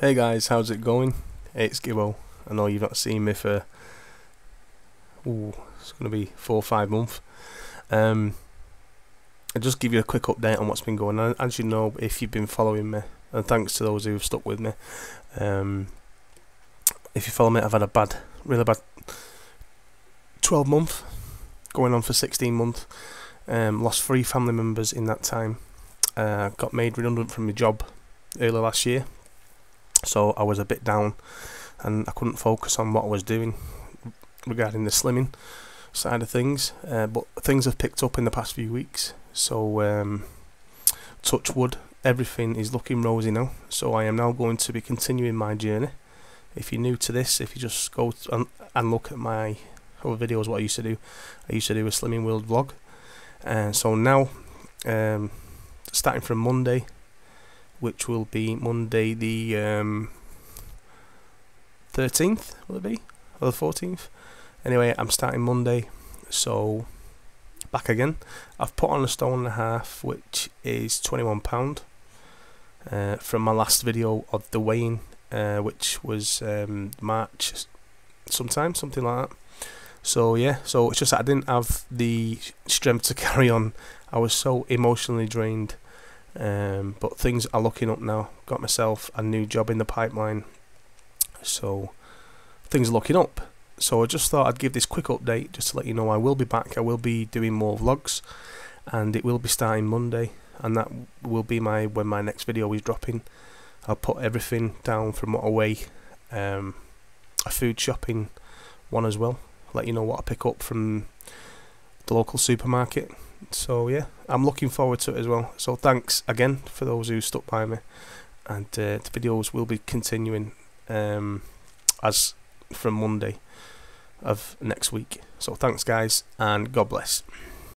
Hey guys, how's it going? It's Gibbo. I know you've not seen me for ooh, it's gonna be four or five months. Um, I'll just give you a quick update on what's been going on. As you know, if you've been following me, and thanks to those who've stuck with me. Um, if you follow me, I've had a bad, really bad, twelve month, going on for sixteen months. Um, lost three family members in that time. Uh, got made redundant from my job early last year so I was a bit down and I couldn't focus on what I was doing regarding the slimming side of things. Uh, but things have picked up in the past few weeks, so um, touch wood, everything is looking rosy now. So I am now going to be continuing my journey. If you're new to this, if you just go and, and look at my other videos, what I used to do, I used to do a Slimming World vlog. And so now, um, starting from Monday, which will be Monday the um, 13th, will it be? Or the 14th? Anyway, I'm starting Monday, so back again. I've put on a stone and a half, which is £21 uh, from my last video of the weighing, uh, which was um, March sometime, something like that. So yeah, so it's just I didn't have the strength to carry on. I was so emotionally drained um, but things are looking up now. Got myself a new job in the pipeline, so things are looking up. So I just thought I'd give this quick update just to let you know I will be back. I will be doing more vlogs, and it will be starting Monday, and that will be my when my next video is dropping. I'll put everything down from what weigh, um, a food shopping one as well. Let you know what I pick up from the local supermarket so yeah, I'm looking forward to it as well. So thanks again for those who stuck by me, and uh, the videos will be continuing um, as from Monday of next week. So thanks guys, and God bless.